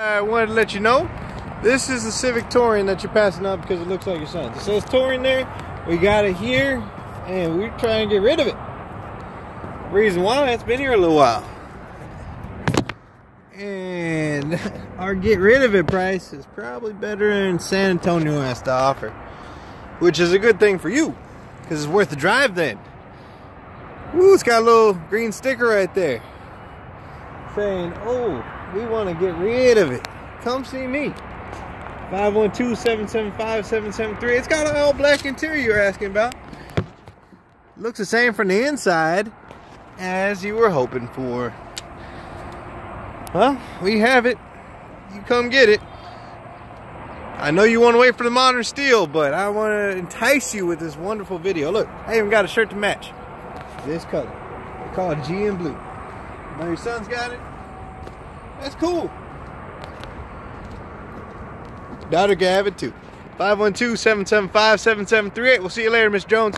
I wanted to let you know, this is the Civic Touring that you're passing up because it looks like your son's. It says Touring there, we got it here, and we're trying to get rid of it. Reason why, it's been here a little while. And our get rid of it price is probably better than San Antonio has to offer. Which is a good thing for you, because it's worth the drive then. Ooh, it's got a little green sticker right there. Saying, oh, we want to get rid of it. Come see me. 512-775-773. It's got an all black interior you're asking about. Looks the same from the inside as you were hoping for. Well, we have it. You come get it. I know you want to wait for the modern steel, but I want to entice you with this wonderful video. Look, I even got a shirt to match. This color. They call it G blue. Now your son's got it. That's cool. Daughter Gavin too. 512-775-7738. We'll see you later, Miss Jones.